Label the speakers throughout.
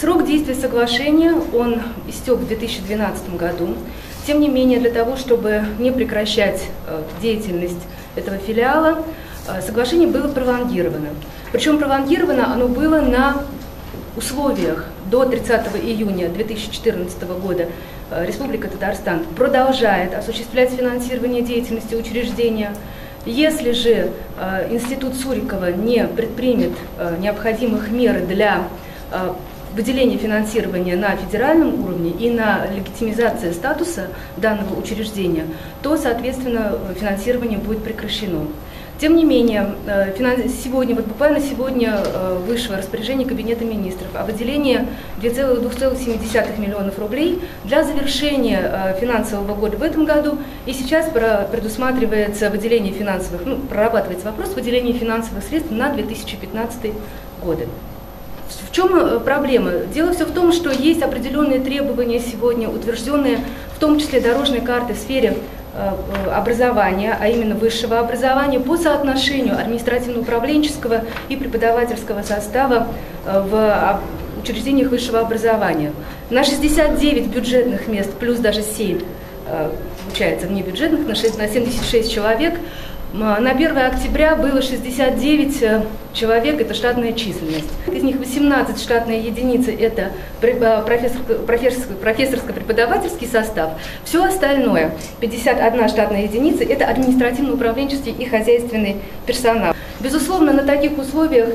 Speaker 1: Срок действия соглашения, он истек в 2012 году. Тем не менее, для того, чтобы не прекращать э, деятельность этого филиала, э, соглашение было пролонгировано. Причем пролонгировано оно было на условиях до 30 июня 2014 года э, Республика Татарстан продолжает осуществлять финансирование деятельности учреждения. Если же Институт Сурикова не предпримет необходимых мер для выделение финансирования на федеральном уровне и на легитимизация статуса данного учреждения, то, соответственно, финансирование будет прекращено. Тем не менее, э, сегодня, вот буквально сегодня э, вышло распоряжение Кабинета министров о выделении 2,7 миллионов рублей для завершения э, финансового года в этом году. И сейчас предусматривается выделение финансовых, ну, прорабатывается вопрос выделения финансовых средств на 2015 годы. В чем э, проблема? Дело все в том, что есть определенные требования сегодня, утвержденные в том числе дорожной карты в сфере э, э, образования, а именно высшего образования, по соотношению административно-управленческого и преподавательского состава в учреждениях высшего образования. На 69 бюджетных мест, плюс даже 7, получается, внебюджетных, на 76 человек – на 1 октября было 69 э, человек, это штатная численность. Из них 18 штатные единицы – это э, профессорско-преподавательский состав. Все остальное, 51 штатная единица – это административно-управленческий и хозяйственный персонал. Безусловно, на таких условиях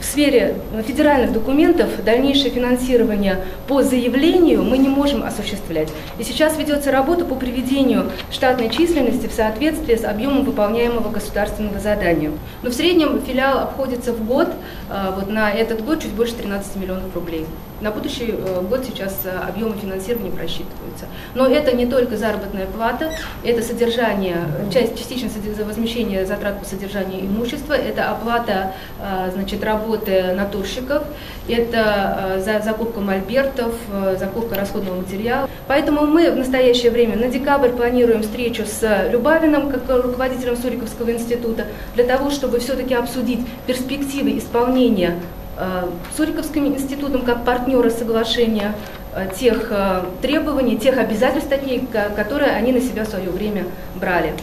Speaker 1: в сфере федеральных документов дальнейшее финансирование по заявлению мы не можем осуществлять. И сейчас ведется работа по приведению штатной численности в соответствии с объемом выполняемого государственного задания. Но в среднем филиал обходится в год, э, вот на этот год чуть больше 13 миллионов рублей. На будущий э, год сейчас э, объемы финансирования просчитываются. Но это не только заработная плата, это содержание, часть, частично возмещение затрат по содержанию имущества, это оплата значит, работы работы натурщиков, это э, за закупка мольбертов, э, закупка расходного материала. Поэтому мы в настоящее время на декабрь планируем встречу с Любавиным, как руководителем Суриковского института, для того, чтобы все-таки обсудить перспективы исполнения э, Суриковским институтом как партнера соглашения тех требований, тех обязательств, такие, которые они на себя в свое время брали.